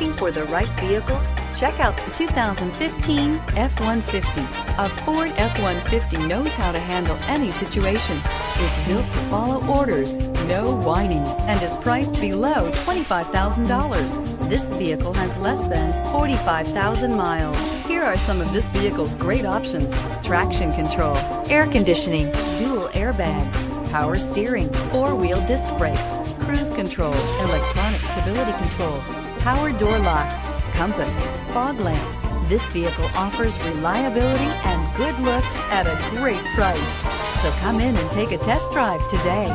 Looking for the right vehicle? Check out the 2015 F-150. A Ford F-150 knows how to handle any situation. It's built to follow orders, no whining, and is priced below $25,000. This vehicle has less than 45,000 miles. Here are some of this vehicle's great options. Traction control, air conditioning, dual airbags, power steering, four-wheel disc brakes, cruise control, electronic stability control, power door locks, compass, fog lamps. This vehicle offers reliability and good looks at a great price. So come in and take a test drive today.